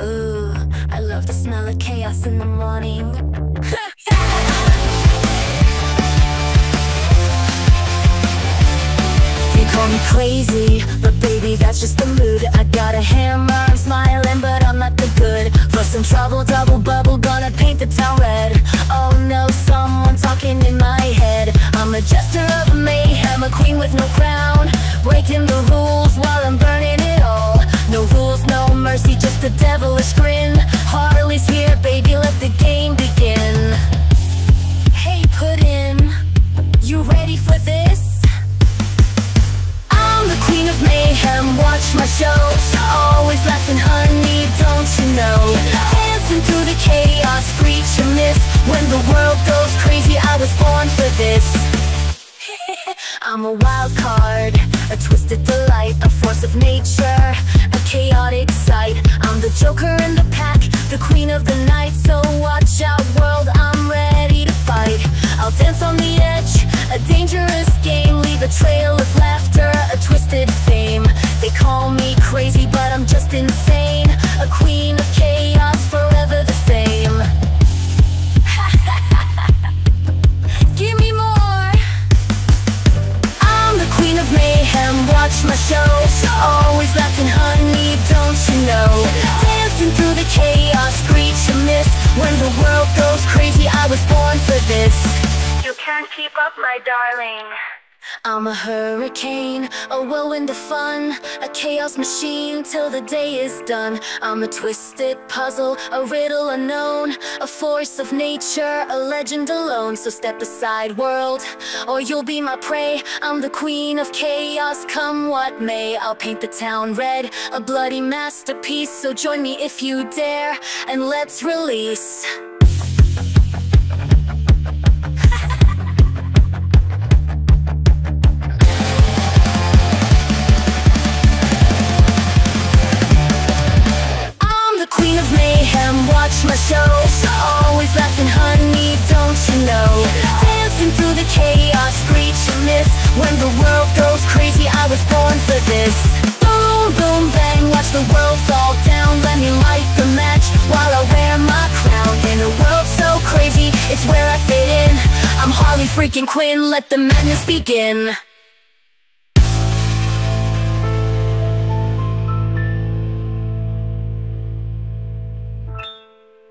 Ooh, I love the smell of chaos in the morning. They call me crazy, but baby, that's just the mood. I got a hammer, I'm smiling, but I'm not the good. For some trouble, double bubble, gonna paint the town red. Oh no, someone talking in my head. I'm a jester of mayhem, a queen with no crown. Breaking the rules a grin. Harley's here, baby, let the game begin. Hey, Puddin', you ready for this? I'm the queen of mayhem, watch my show. Always laughing, honey, don't you know? Dancing through the chaos, screech and miss. When the world goes crazy, I was born for this. I'm a wild card, a twisted delight A force of nature, a chaotic sight the joker in the pack, the queen of the night. So watch out world, I'm ready to fight. I'll dance on the edge, a dangerous game. Leave a trail of laughter, a twisted fame. They call me crazy, but I'm just insane. A queen of chaos, forever the same. Give me more. I'm the queen of mayhem, watch my show. Always laughing, honey, through the chaos, screech and miss When the world goes crazy, I was born for this. You can't keep up, my darling I'm a hurricane, a whirlwind of fun A chaos machine till the day is done. I'm a twisted puzzle, a riddle unknown A force of nature, a legend alone. So step aside world, or you'll be my prey. I'm the queen of chaos, come what may. I'll paint the town red, a bloody masterpiece. So join me if you dare, and let's release watch show Always laughing, honey, don't you know? Dancing through the chaos, screech and miss. When the world goes crazy, I was born for this. Boom, boom, bang, watch the world fall down. Let me light the match while I wear my crown. In a world so crazy, it's where I fit in. I'm Harley freaking Quinn, let the madness begin